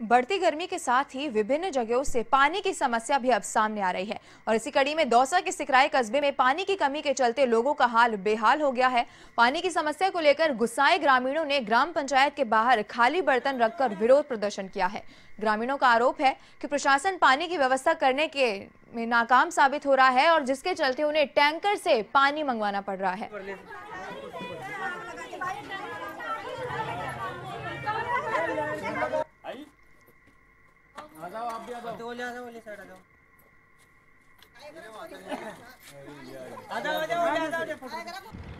बढ़ती गर्मी के साथ ही विभिन्न जगहों से पानी की समस्या भी अब सामने आ रही है। और इसी कड़ी में दौसा के सिकराई कस्बे में पानी की कमी के चलते लोगों का हाल बेहाल हो गया है। पानी की समस्या को लेकर गुस्साए ग्रामीणों ने ग्राम पंचायत के बाहर खाली बर्तन रखकर विरोध प्रदर्शन किया है। ग्रामीणों का आरोप है कि प्रशासन पानी की व्यवस्था करने के में नाकाम साबित हो रहा है और जिसके चलते उन्हें टैंकर से पानी मंगवाना पड़ रहा है। आ जाओ आप भी आ जाओ। ओले आ जाओ ओले साइड आ जाओ। आ जाओ आ जाओ आ जाओ फ़ोटो